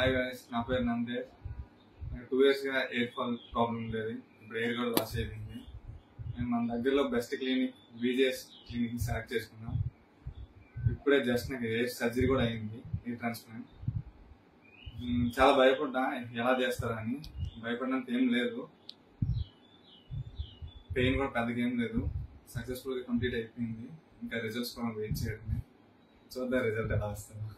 Hi guys నా పేరు నందే టూ ఇయర్స్గా ఎయిర్ ఫాల్ ప్రాబ్లం ఉండేది. ఇప్పుడు ఎయిర్ కూడా లాస్ అయిపోయింది. నేను మన దగ్గరలో best clinic BJS clinic select చేసుకున్నాం. ఇప్పుడే జస్ట్ నాకు ఎయిర్ సర్జరీ కూడా అయింది ఎయిర్ ట్రాన్స్ప్లాంట్ చాలా భయపడ్డా ఎలా చేస్తారని భయపడినంత ఏం లేదు. పెయిన్ కూడా పెద్దగా ఏం లేదు. సక్సెస్ఫుల్గా కంప్లీట్ అయిపోయింది. ఇంకా రిజల్ట్స్ కూడా వెయిట్ చేయడమే. చూద్దాం రిజల్ట్ ఎలా వస్తుందో.